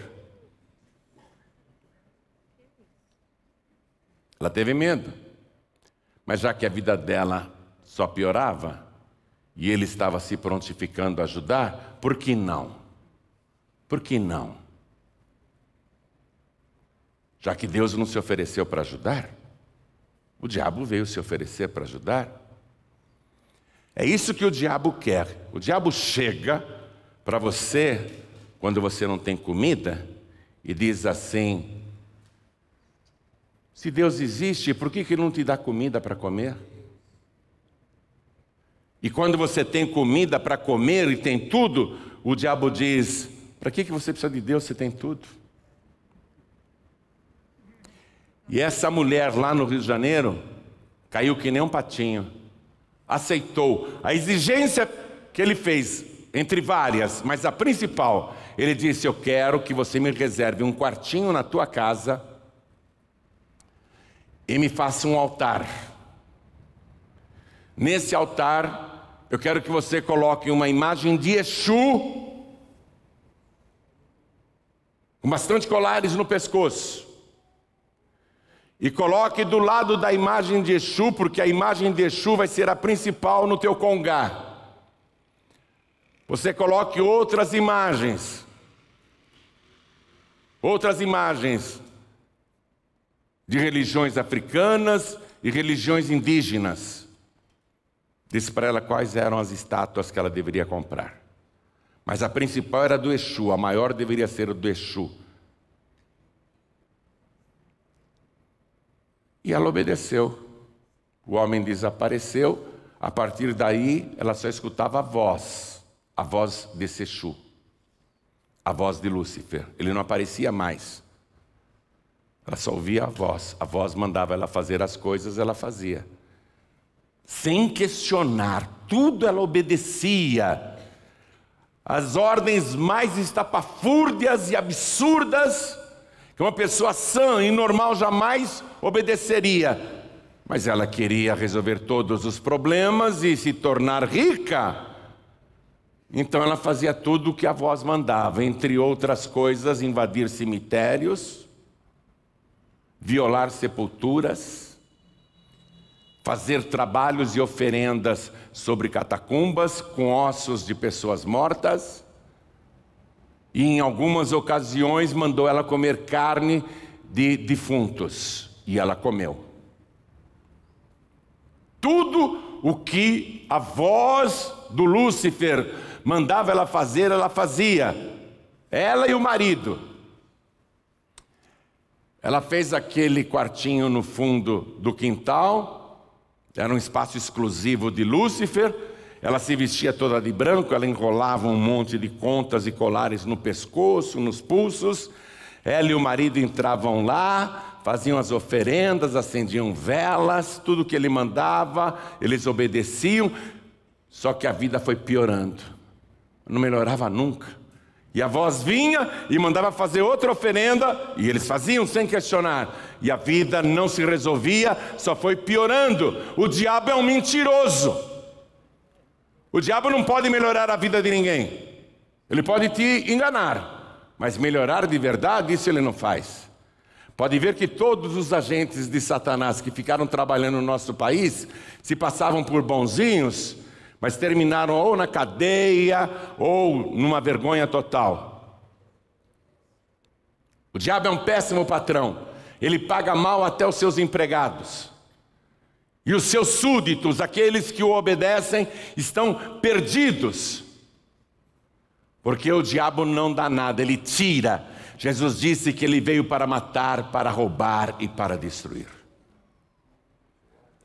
Speaker 1: Ela teve medo, mas já que a vida dela só piorava, e ele estava se prontificando a ajudar, por que não? Por que não? Já que Deus não se ofereceu para ajudar, o diabo veio se oferecer para ajudar. É isso que o diabo quer. O diabo chega para você, quando você não tem comida, e diz assim: Se Deus existe, por que, que não te dá comida para comer? E quando você tem comida para comer e tem tudo, o diabo diz: para que, que você precisa de Deus se tem tudo? E essa mulher lá no Rio de Janeiro caiu que nem um patinho, aceitou a exigência que ele fez, entre várias, mas a principal, ele disse: Eu quero que você me reserve um quartinho na tua casa e me faça um altar. Nesse altar, eu quero que você coloque uma imagem de Exu, com bastante colares no pescoço. E coloque do lado da imagem de Exu, porque a imagem de Exu vai ser a principal no teu congá. Você coloque outras imagens. Outras imagens de religiões africanas e religiões indígenas. Disse para ela quais eram as estátuas que ela deveria comprar. Mas a principal era do Exu, a maior deveria ser do Exu. E ela obedeceu. O homem desapareceu. A partir daí, ela só escutava a voz, a voz desse Exu, a voz de Lúcifer. Ele não aparecia mais. Ela só ouvia a voz. A voz mandava ela fazer as coisas, ela fazia sem questionar, tudo ela obedecia. As ordens mais estapafúrdias e absurdas que uma pessoa sã e normal jamais obedeceria. Mas ela queria resolver todos os problemas e se tornar rica. Então ela fazia tudo o que a voz mandava, entre outras coisas, invadir cemitérios, violar sepulturas, fazer trabalhos e oferendas sobre catacumbas com ossos de pessoas mortas. E em algumas ocasiões mandou ela comer carne de defuntos. E ela comeu. Tudo o que a voz do Lúcifer mandava ela fazer, ela fazia. Ela e o marido. Ela fez aquele quartinho no fundo do quintal, era um espaço exclusivo de Lúcifer. Ela se vestia toda de branco, ela enrolava um monte de contas e colares no pescoço, nos pulsos. Ela e o marido entravam lá, faziam as oferendas, acendiam velas, tudo que ele mandava, eles obedeciam. Só que a vida foi piorando, não melhorava nunca. E a voz vinha e mandava fazer outra oferenda, e eles faziam sem questionar. E a vida não se resolvia, só foi piorando. O diabo é um mentiroso. O diabo não pode melhorar a vida de ninguém. Ele pode te enganar, mas melhorar de verdade, isso ele não faz. Pode ver que todos os agentes de Satanás que ficaram trabalhando no nosso país se passavam por bonzinhos mas terminaram ou na cadeia ou numa vergonha total. O diabo é um péssimo patrão, ele paga mal até os seus empregados. E os seus súditos, aqueles que o obedecem, estão perdidos. Porque o diabo não dá nada, ele tira. Jesus disse que ele veio para matar, para roubar e para destruir.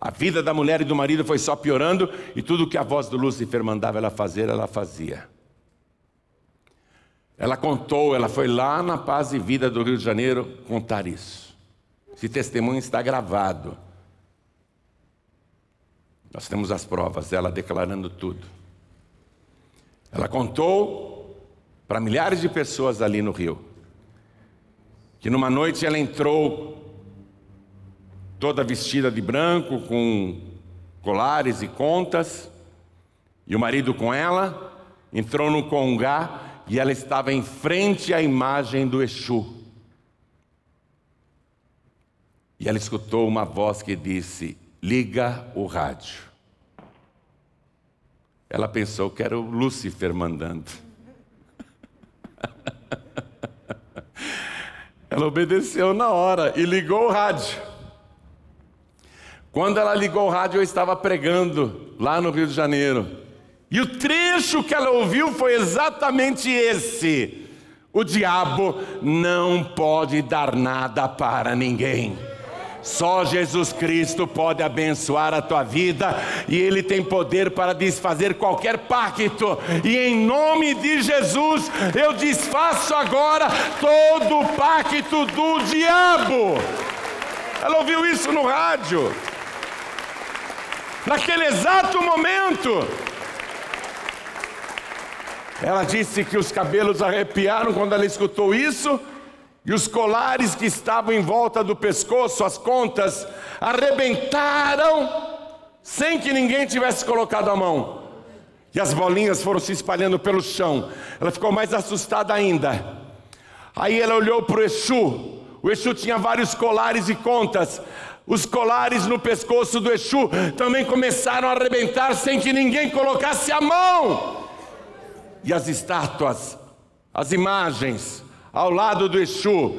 Speaker 1: A vida da mulher e do marido foi só piorando e tudo que a voz do Lúcifer mandava ela fazer, ela fazia. Ela contou, ela foi lá na Paz e Vida do Rio de Janeiro contar isso. Esse testemunho está gravado. Nós temos as provas dela declarando tudo. Ela contou para milhares de pessoas ali no Rio que numa noite ela entrou toda vestida de branco, com colares e contas, e o marido com ela, entrou no congá e ela estava em frente à imagem do Exu. E ela escutou uma voz que disse: Liga o rádio. Ela pensou que era o Lúcifer mandando. [laughs] Ela obedeceu na hora e ligou o rádio. Quando ela ligou o rádio, eu estava pregando lá no Rio de Janeiro. E o trecho que ela ouviu foi exatamente esse: O diabo não pode dar nada para ninguém. Só Jesus Cristo pode abençoar a tua vida e Ele tem poder para desfazer qualquer pacto. E em nome de Jesus, eu desfaço agora todo o pacto do diabo. Ela ouviu isso no rádio naquele exato momento. Ela disse que os cabelos arrepiaram quando ela escutou isso, e os colares que estavam em volta do pescoço, as contas, arrebentaram, sem que ninguém tivesse colocado a mão. E as bolinhas foram se espalhando pelo chão. Ela ficou mais assustada ainda. Aí ela olhou para o Exu. O Exu tinha vários colares e contas. Os colares no pescoço do Exu também começaram a arrebentar sem que ninguém colocasse a mão. E as estátuas, as imagens ao lado do Exu,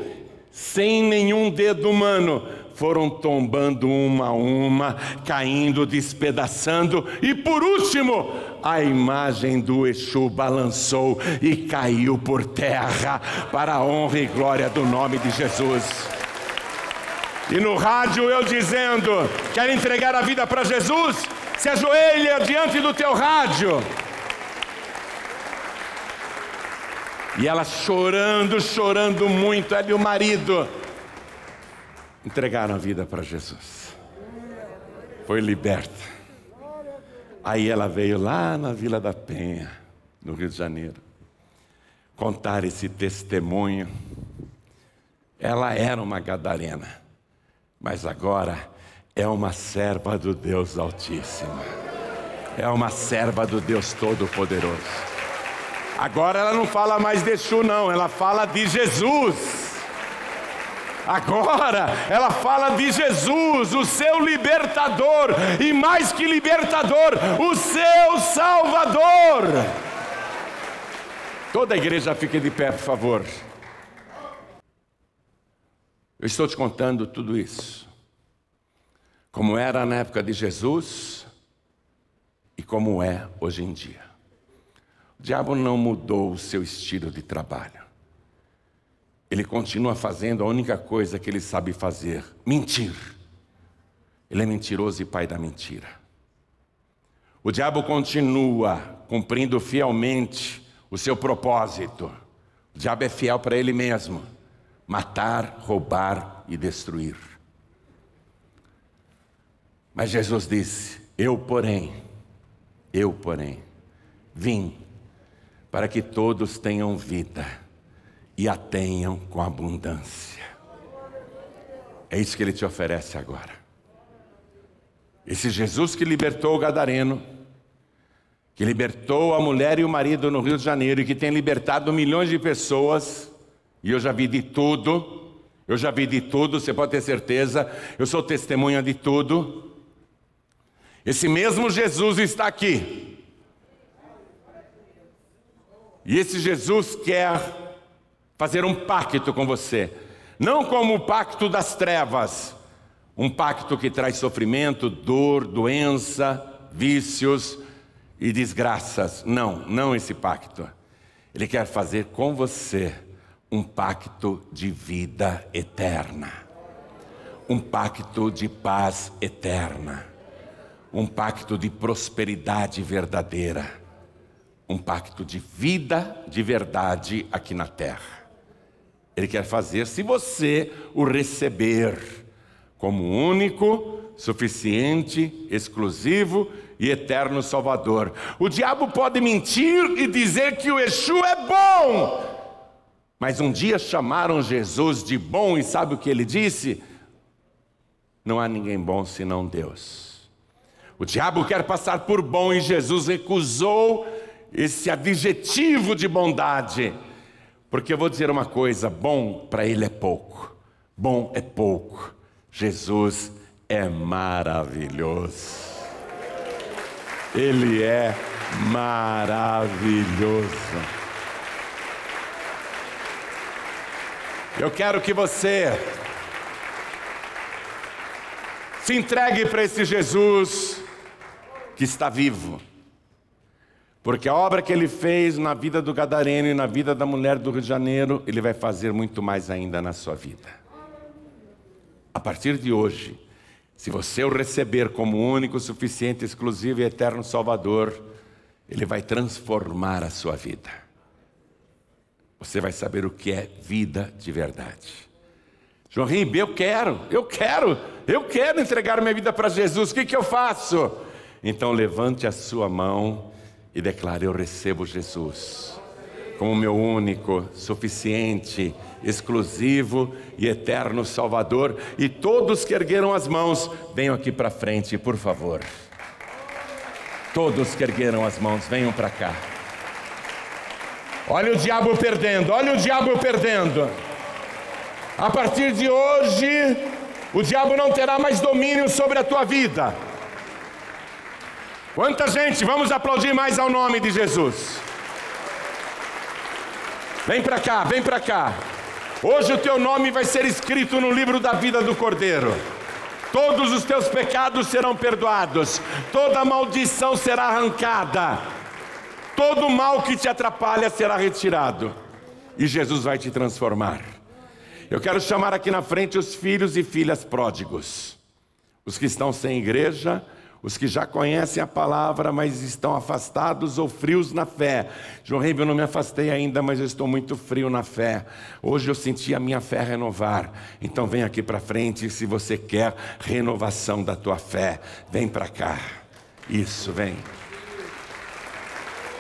Speaker 1: sem nenhum dedo humano, foram tombando uma a uma, caindo, despedaçando, e por último, a imagem do Exu balançou e caiu por terra, para a honra e glória do nome de Jesus. E no rádio eu dizendo: quer entregar a vida para Jesus? Se ajoelha diante do teu rádio. E ela chorando, chorando muito, ela e o marido entregaram a vida para Jesus. Foi liberta. Aí ela veio lá na Vila da Penha, no Rio de Janeiro, contar esse testemunho. Ela era uma gadarena mas agora é uma serva do Deus Altíssimo, é uma serva do Deus Todo-Poderoso. Agora ela não fala mais de Exu, não, ela fala de Jesus. Agora ela fala de Jesus, o seu libertador, e mais que libertador, o seu salvador. Toda a igreja fique de pé, por favor. Eu estou te contando tudo isso. Como era na época de Jesus e como é hoje em dia. O diabo não mudou o seu estilo de trabalho. Ele continua fazendo a única coisa que ele sabe fazer: mentir. Ele é mentiroso e pai da mentira. O diabo continua cumprindo fielmente o seu propósito. O diabo é fiel para ele mesmo matar, roubar e destruir. Mas Jesus disse: Eu, porém, Eu, porém, vim para que todos tenham vida e a tenham com abundância. É isso que ele te oferece agora. Esse Jesus que libertou o Gadareno, que libertou a mulher e o marido no Rio de Janeiro e que tem libertado milhões de pessoas, e eu já vi de tudo, eu já vi de tudo, você pode ter certeza, eu sou testemunha de tudo. Esse mesmo Jesus está aqui. E esse Jesus quer fazer um pacto com você, não como o pacto das trevas, um pacto que traz sofrimento, dor, doença, vícios e desgraças. Não, não esse pacto. Ele quer fazer com você um pacto de vida eterna, um pacto de paz eterna, um pacto de prosperidade verdadeira um pacto de vida de verdade aqui na terra. Ele quer fazer se você o receber como único, suficiente, exclusivo e eterno Salvador. O diabo pode mentir e dizer que o Exu é bom, mas um dia chamaram Jesus de bom e sabe o que ele disse? Não há ninguém bom senão Deus. O diabo quer passar por bom e Jesus recusou esse adjetivo de bondade. Porque eu vou dizer uma coisa: bom para ele é pouco, bom é pouco. Jesus é maravilhoso. Ele é maravilhoso. Eu quero que você se entregue para esse Jesus que está vivo porque a obra que ele fez na vida do Gadareno e na vida da mulher do Rio de Janeiro, ele vai fazer muito mais ainda na sua vida. A partir de hoje, se você o receber como único, suficiente, exclusivo e eterno Salvador, ele vai transformar a sua vida. Você vai saber o que é vida de verdade. João Ribe, eu quero, eu quero, eu quero entregar minha vida para Jesus, o que, que eu faço? Então levante a sua mão e declare: Eu recebo Jesus como meu único, suficiente, exclusivo e eterno Salvador. E todos que ergueram as mãos, venham aqui para frente, por favor. Todos que ergueram as mãos, venham para cá. Olha o diabo perdendo, olha o diabo perdendo. A partir de hoje, o diabo não terá mais domínio sobre a tua vida. Quanta gente, vamos aplaudir mais ao nome de Jesus. Vem para cá, vem para cá. Hoje o teu nome vai ser escrito no livro da vida do Cordeiro. Todos os teus pecados serão perdoados, toda maldição será arrancada, todo mal que te atrapalha será retirado, e Jesus vai te transformar. Eu quero chamar aqui na frente os filhos e filhas pródigos, os que estão sem igreja, os que já conhecem a palavra, mas estão afastados ou frios na fé. João Ribeiro, eu não me afastei ainda, mas eu estou muito frio na fé. Hoje eu senti a minha fé renovar. Então vem aqui para frente se você quer renovação da tua fé. Vem para cá. Isso, vem.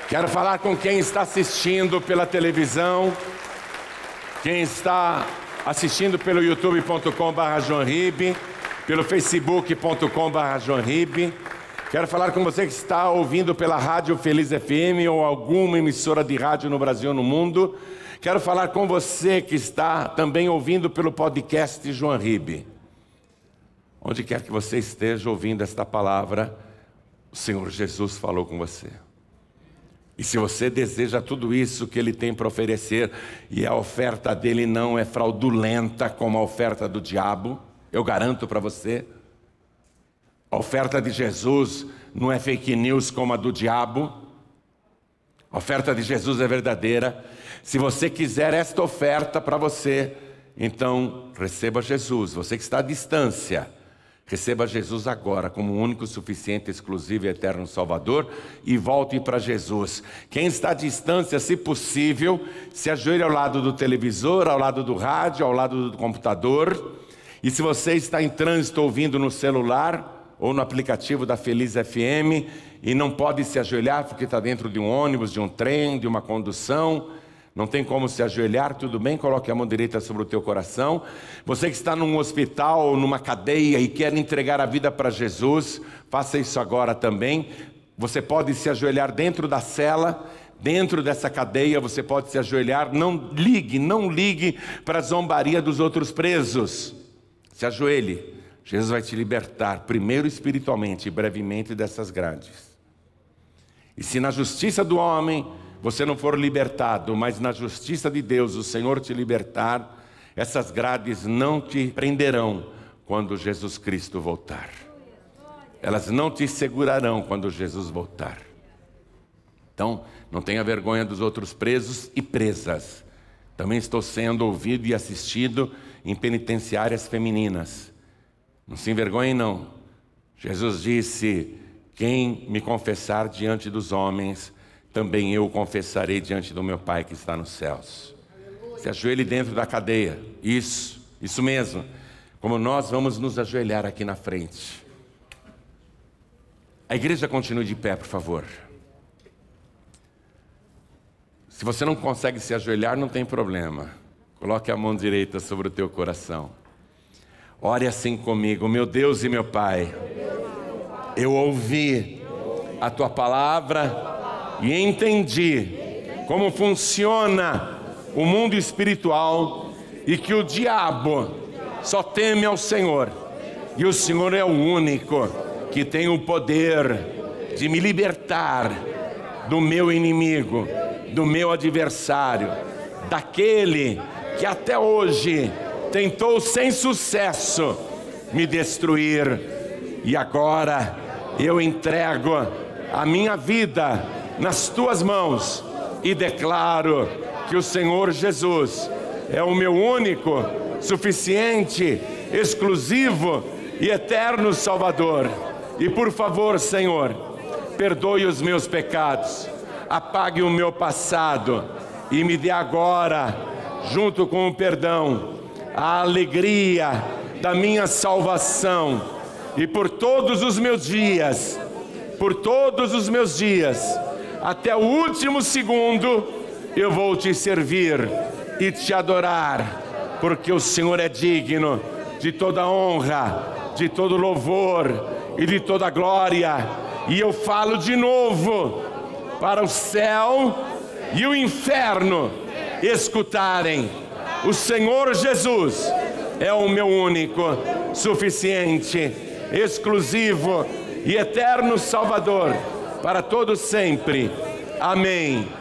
Speaker 1: Quero falar com quem está assistindo pela televisão, quem está assistindo pelo youtube.com/joãoribe pelo facebook.com.br Quero falar com você que está ouvindo pela Rádio Feliz FM ou alguma emissora de rádio no Brasil no mundo. Quero falar com você que está também ouvindo pelo podcast João Ribe. Onde quer que você esteja ouvindo esta palavra, o Senhor Jesus falou com você. E se você deseja tudo isso que Ele tem para oferecer, e a oferta dele não é fraudulenta como a oferta do diabo, eu garanto para você. A oferta de Jesus não é fake news como a do diabo. A oferta de Jesus é verdadeira. Se você quiser esta oferta para você, então receba Jesus. Você que está à distância, receba Jesus agora como único, suficiente, exclusivo e eterno Salvador e volte para Jesus. Quem está à distância, se possível, se ajoelhe ao lado do televisor, ao lado do rádio, ao lado do computador e se você está em trânsito ouvindo no celular, ou no aplicativo da Feliz FM e não pode se ajoelhar porque está dentro de um ônibus, de um trem, de uma condução, não tem como se ajoelhar, tudo bem, coloque a mão direita sobre o teu coração. Você que está num hospital ou numa cadeia e quer entregar a vida para Jesus, faça isso agora também. Você pode se ajoelhar dentro da cela, dentro dessa cadeia, você pode se ajoelhar. Não ligue, não ligue para a zombaria dos outros presos. Se ajoelhe. Jesus vai te libertar, primeiro espiritualmente e brevemente dessas grades. E se na justiça do homem você não for libertado, mas na justiça de Deus o Senhor te libertar, essas grades não te prenderão quando Jesus Cristo voltar. Elas não te segurarão quando Jesus voltar. Então, não tenha vergonha dos outros presos e presas. Também estou sendo ouvido e assistido em penitenciárias femininas. Não se envergonhe, não. Jesus disse: Quem me confessar diante dos homens, também eu confessarei diante do meu Pai que está nos céus. Se ajoelhe dentro da cadeia. Isso, isso mesmo. Como nós vamos nos ajoelhar aqui na frente. A igreja continue de pé, por favor. Se você não consegue se ajoelhar, não tem problema. Coloque a mão direita sobre o teu coração. Ore assim comigo, meu Deus e meu Pai. Eu ouvi a tua palavra e entendi como funciona o mundo espiritual e que o diabo só teme ao Senhor. E o Senhor é o único que tem o poder de me libertar do meu inimigo, do meu adversário, daquele que até hoje tentou sem sucesso me destruir. E agora eu entrego a minha vida nas tuas mãos e declaro que o Senhor Jesus é o meu único, suficiente, exclusivo e eterno Salvador. E por favor, Senhor, perdoe os meus pecados, apague o meu passado e me dê agora, junto com o perdão, a alegria da minha salvação. E por todos os meus dias, por todos os meus dias, até o último segundo, eu vou te servir e te adorar, porque o Senhor é digno de toda honra, de todo louvor e de toda glória. E eu falo de novo para o céu e o inferno escutarem: o Senhor Jesus é o meu único, suficiente, exclusivo e eterno Salvador para todos sempre. Amém.